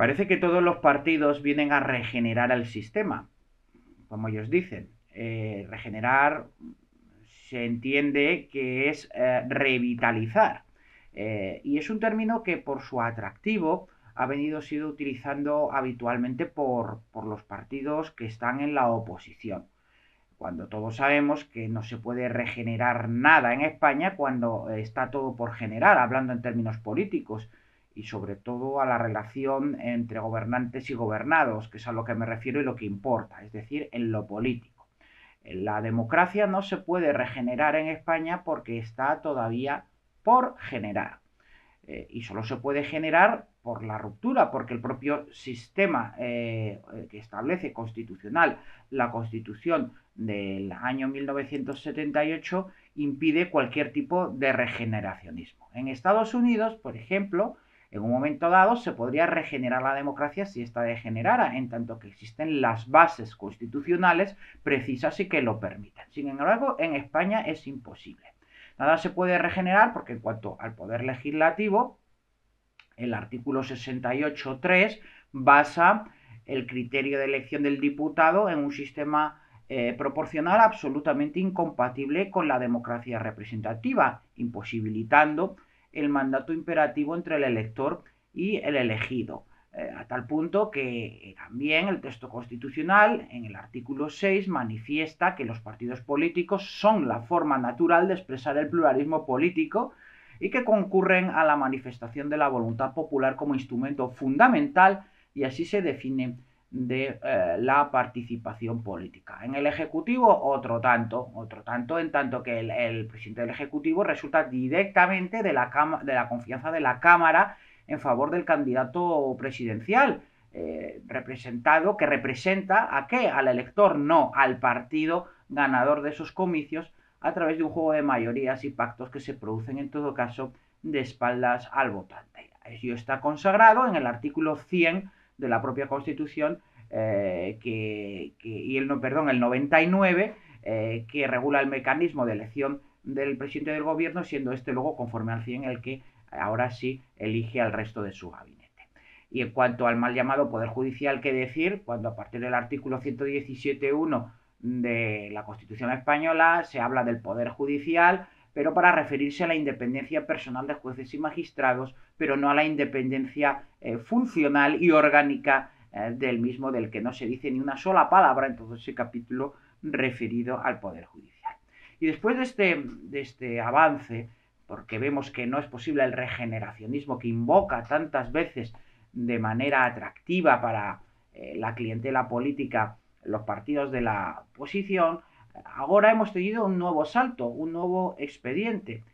Parece que todos los partidos vienen a regenerar el sistema, como ellos dicen. Eh, regenerar se entiende que es eh, revitalizar. Eh, y es un término que por su atractivo ha venido siendo utilizando habitualmente por, por los partidos que están en la oposición cuando todos sabemos que no se puede regenerar nada en España cuando está todo por generar, hablando en términos políticos y sobre todo a la relación entre gobernantes y gobernados, que es a lo que me refiero y lo que importa, es decir, en lo político. La democracia no se puede regenerar en España porque está todavía por generar. Eh, y solo se puede generar por la ruptura, porque el propio sistema eh, que establece constitucional la constitución del año 1978 impide cualquier tipo de regeneracionismo. En Estados Unidos, por ejemplo, en un momento dado se podría regenerar la democracia si ésta degenerara, en tanto que existen las bases constitucionales precisas y que lo permitan. Sin embargo, en España es imposible. Nada se puede regenerar porque en cuanto al poder legislativo, el artículo 68.3 basa el criterio de elección del diputado en un sistema eh, proporcional absolutamente incompatible con la democracia representativa, imposibilitando el mandato imperativo entre el elector y el elegido. Eh, a tal punto que también el texto constitucional, en el artículo 6, manifiesta que los partidos políticos son la forma natural de expresar el pluralismo político y que concurren a la manifestación de la voluntad popular como instrumento fundamental y así se define de eh, la participación política. En el Ejecutivo, otro tanto, otro tanto, en tanto que el, presidente del Ejecutivo resulta directamente de la, de la confianza de la Cámara en favor del candidato presidencial, eh, representado, que representa a qué? Al elector, no al partido ganador de esos comicios, a través de un juego de mayorías y pactos que se producen en todo caso de espaldas al votante. Eso está consagrado en el artículo 100 de la propia Constitución eh, que, y el, perdón, el 99 eh, que regula el mecanismo de elección del presidente del gobierno, siendo este luego conforme al 100 el que ahora sí elige al resto de su gabinete. Y en cuanto al mal llamado Poder Judicial, ¿qué decir? Cuando a partir del artículo 117.1 de la Constitución española se habla del Poder Judicial, pero para referirse a la independencia personal de jueces y magistrados, pero no a la independencia eh, funcional y orgánica eh, del mismo, del que no se dice ni una sola palabra en todo ese capítulo referido al Poder Judicial. Y después de este, de este avance, porque vemos que no es posible el regeneracionismo que invoca tantas veces de manera atractiva para eh, la clientela política los partidos de la oposición, ahora hemos tenido un nuevo salto, un nuevo expediente,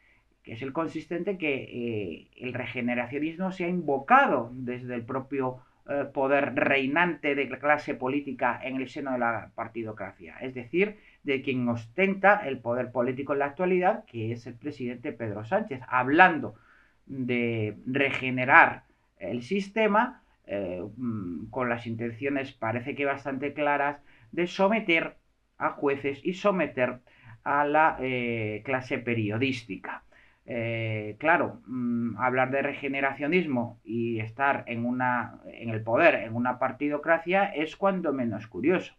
que es el consistente que eh, el regeneracionismo se ha invocado desde el propio eh, poder reinante de la clase política en el seno de la partidocracia. Es decir, de quien ostenta el poder político en la actualidad, que es el presidente Pedro Sánchez, hablando de regenerar el sistema eh, mm, con las intenciones, parece que bastante claras, de someter a jueces y someter a la eh, clase periodística. Eh, claro, mm, hablar de regeneracionismo y estar en, una, en el poder, en una partidocracia, es cuando menos curioso.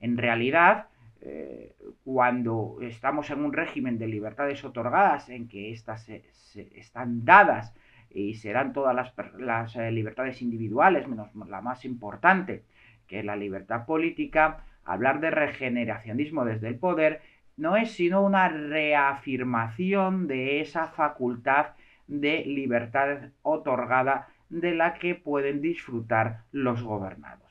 En realidad, eh, cuando estamos en un régimen de libertades otorgadas, en que éstas se, están dadas y se dan todas las, eh, libertades individuales, menos la más importante, que es la libertad política, hablar de regeneracionismo desde el poder no es sino una reafirmación de esa facultad de libertad otorgada de la que pueden disfrutar los gobernados.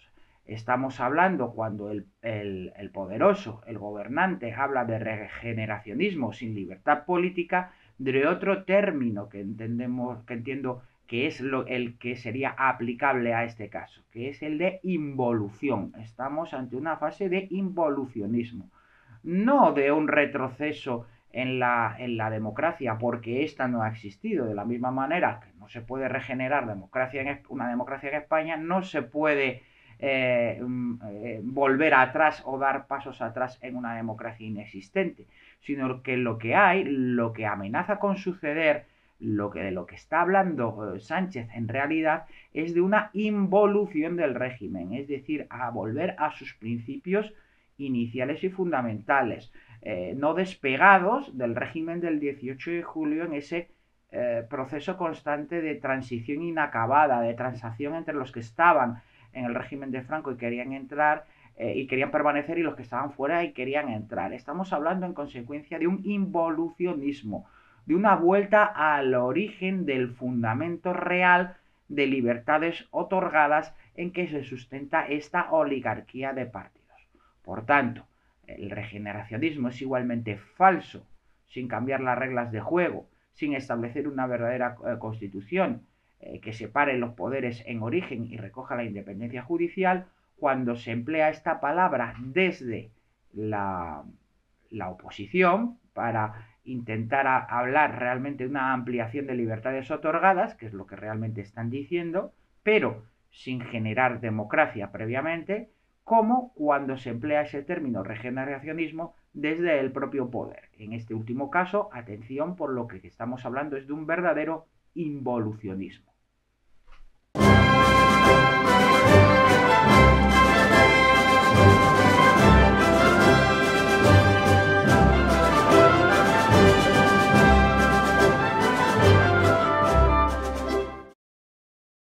Estamos hablando cuando el, poderoso, el gobernante, habla de regeneracionismo sin libertad política, de otro término que entendemos, que entiendo que es lo, el que sería aplicable a este caso, que es el de involución. Estamos ante una fase de involucionismo, no de un retroceso en la, en la democracia, porque esta no ha existido. De la misma manera que no se puede regenerar democracia en, una democracia en España, no se puede eh, mm, eh, volver atrás o dar pasos atrás en una democracia inexistente, sino que lo que hay, lo que amenaza con suceder, Lo que, de lo que está hablando eh, Sánchez en realidad es de una involución del régimen, es decir, a volver a sus principios iniciales y fundamentales, eh, no despegados del régimen del 18 de julio en ese eh, proceso constante de transición inacabada, de transacción entre los que estaban en el régimen de Franco y querían entrar y querían permanecer y los que estaban fuera y querían entrar. Estamos hablando en consecuencia de un involucionismo, de una vuelta al origen del fundamento real de libertades otorgadas en que se sustenta esta oligarquía de partidos. Por tanto, el regeneracionismo es igualmente falso, sin cambiar las reglas de juego, sin establecer una verdadera eh, constitución eh, que separe los poderes en origen y recoja la independencia judicial, cuando se emplea esta palabra desde la, la oposición para intentar hablar realmente de una ampliación de libertades otorgadas, que es lo que realmente están diciendo, pero sin generar democracia previamente, como cuando se emplea ese término regeneracionismo desde el propio poder. En este último caso, atención por lo que estamos hablando es de un verdadero involucionismo.